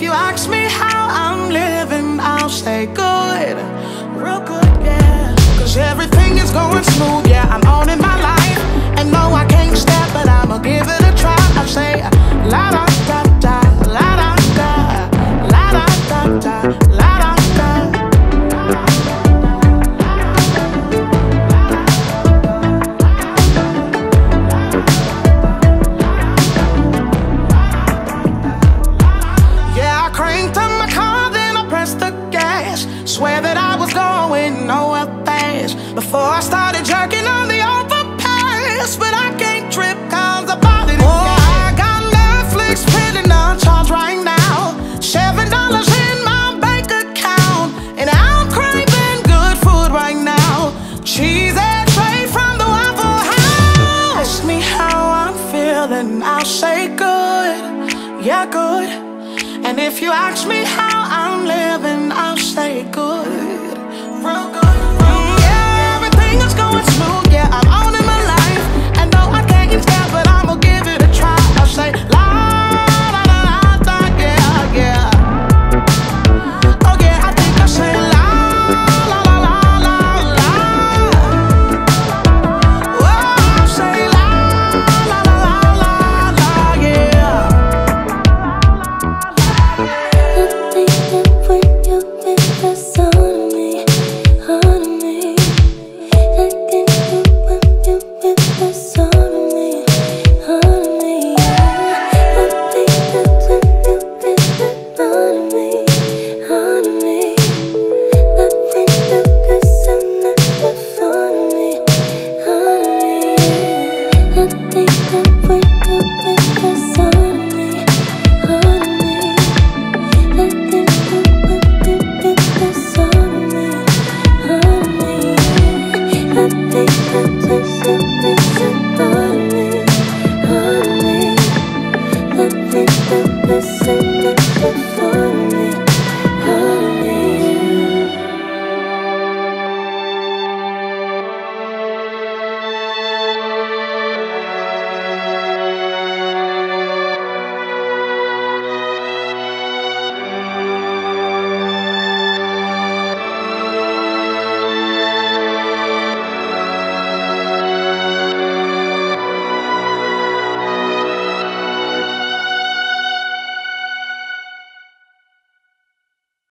you ask me how I'm living, I'll say good, real good, yeah. Cause everything is going smooth, yeah. I'm owning my before I started jerking on the overpass. But I can't trip cause I bought it. Oh, I got Netflix pinning on charge right now. Seven dollars in my bank account, and I'm craving good food right now. Cheese and tray from the Waffle House. Ask me how I'm feeling, I'll say good, yeah, good. And if you ask me how I'm living, I'll Something to